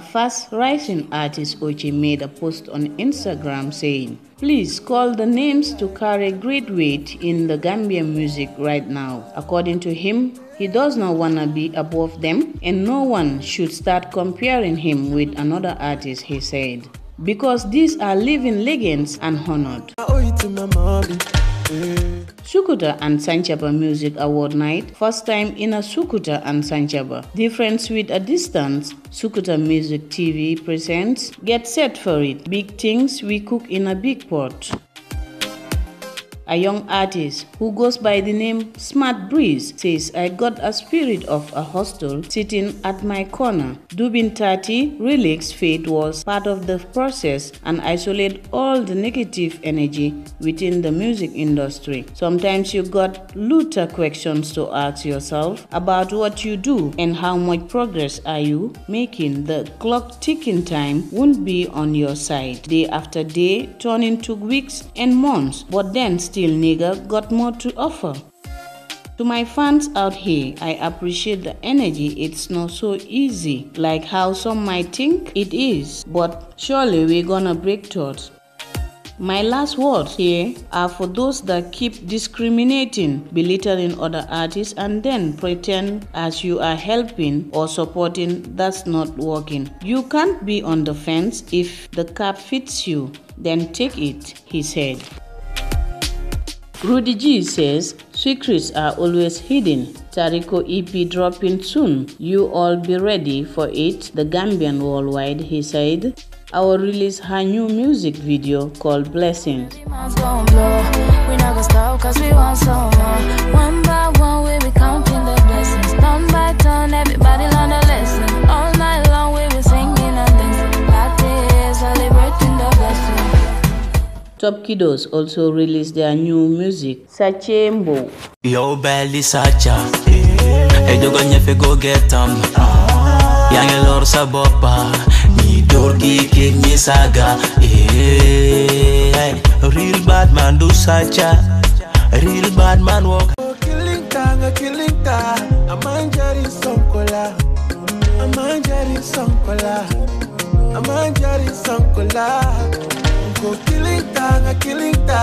fast rising artist Uchee made a post on Instagram saying, Please call the names to carry great weight in the Gambian music right now. According to him, he does not want to be above them and no one should start comparing him with another artist, he said. Because these are living legends and honored. Sukuta and Sanchaba Music Award Night, first time in a Sukuta and Sanchaba. Difference with a distance, Sukuta Music TV presents Get Set for It, Big Things We Cook in a Big Pot a young artist who goes by the name Smart Breezy, says, I got a spirit of a hostel sitting at my corner. Dubin Tati Relix Faith was part of the process and isolate all the negative energy within the music industry. Sometimes you got looter questions to ask yourself about what you do and how much progress are you making. The clock ticking time won't be on your side. Day after day, turning to weeks and months, but then still nigger got more to offer. To my fans out here, I appreciate the energy. It's not so easy, like how some might think it is, but surely we're gonna break thoughts. My last words here are for those that keep discriminating, belittling other artists, and then pretend as you are helping or supporting that's not working. You can't be on the fence if the cap fits you, then take it, he said. Ruddy Gee says secrets are always hidden. Tariko EP dropping soon. You all be ready for it. The Gambian worldwide, he said. I will release her new music video called Blessings. Top Kiddos also released their new music, Sachembo. Yo, belly sacha. Gonna fi go get them. Yang lor sa bopa. Ni dorki kik ni saga. Hey, real bad man do sacha. Real bad man walk. Killing tanga, killing ta. Amanjari sonkola. Amanjari sonkola. Amanjari sonkola. go killing down.